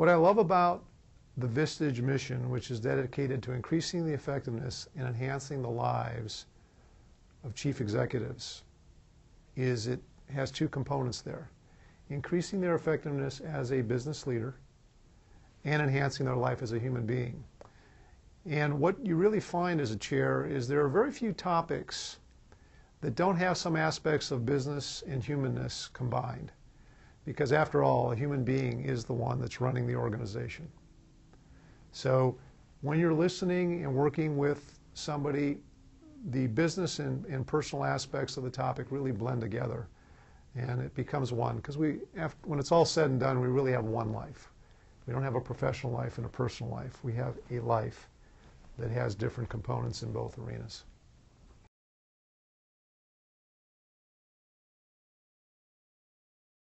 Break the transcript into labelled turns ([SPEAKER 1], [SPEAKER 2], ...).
[SPEAKER 1] What I love about the Vistage mission, which is dedicated to increasing the effectiveness and enhancing the lives of chief executives, is it has two components there increasing their effectiveness as a business leader and enhancing their life as a human being. And what you really find as a chair is there are very few topics that don't have some aspects of business and humanness combined. Because after all, a human being is the one that's running the organization. So when you're listening and working with somebody, the business and, and personal aspects of the topic really blend together and it becomes one. Because we, after, when it's all said and done, we really have one life. We don't have a professional life and a personal life. We have a life that has different components in both arenas.